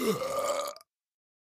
Ugh.